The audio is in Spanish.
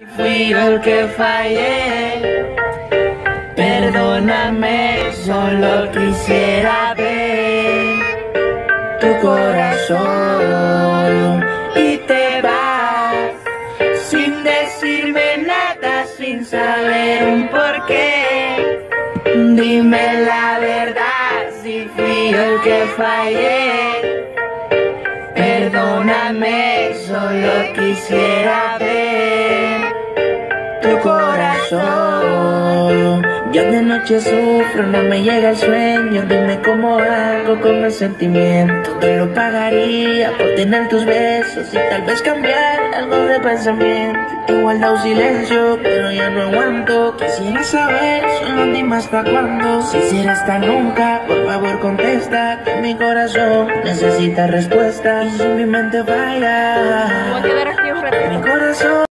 Fui el que fallé, perdóname, solo quisiera ver tu corazón y te vas sin decirme nada, sin saber un porqué. Dime la verdad si fui el que fallé. Perdóname, solo quisiera ver tu corazón. Yo de noche sufro, no me llega el sueño. Dime cómo hago con el sentimiento. Te lo pagaría por tener tus besos y tal vez cambiar algo de pensamiento. He guardado silencio, pero ya no aguanto. Quisiera saber, solo dime hasta cuándo. Si será hasta nunca, por favor contesta. Que mi corazón necesita respuesta. Y si mi mente falla, mi corazón.